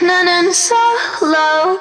None and solo